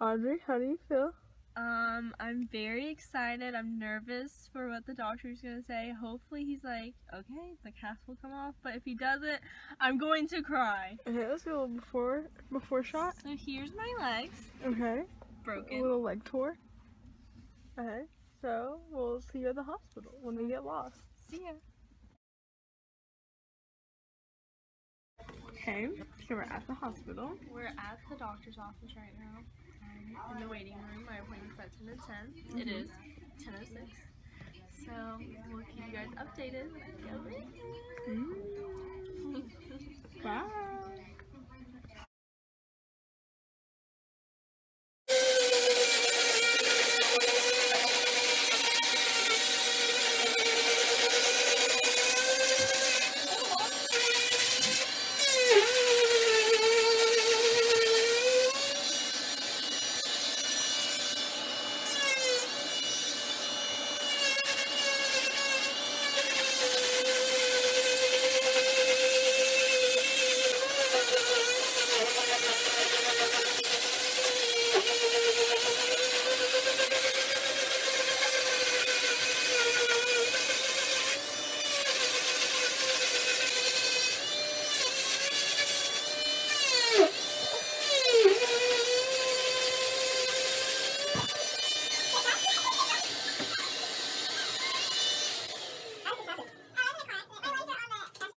Audrey, how do you feel? Um, I'm very excited. I'm nervous for what the doctor's gonna say. Hopefully he's like, okay, the cast will come off. But if he doesn't, I'm going to cry. Okay, let's go before before shot. So here's my legs. Okay. Broken. A little leg tour. Okay. So we'll see you at the hospital when we get lost. See ya. Okay. So we're at the hospital. We're at the doctor's office right now. In the waiting room. My appointment's at 10 to 10. It is 10.06. So we'll keep you guys updated. Mm.